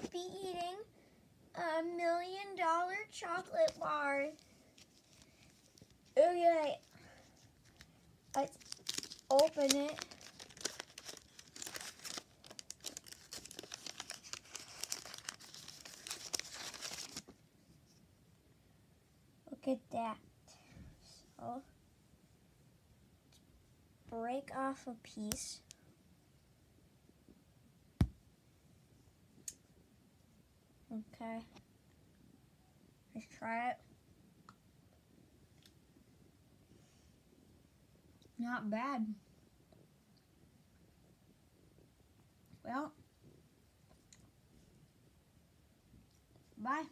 to be eating a million dollar chocolate bar. Okay. Let's open it. Look at that. So, break off a piece. Okay. Let's try it. Not bad. Well, bye.